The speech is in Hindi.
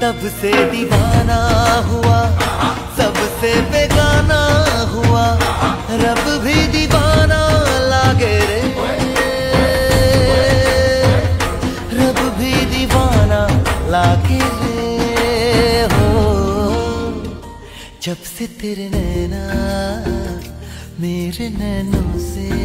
तब से दीवाना हुआ सबसे बेगाना हुआ रब भी दीवाना लागे रे रब भी दीवाना लागे रे हो जब से तेरे नैना मेरे नैनों से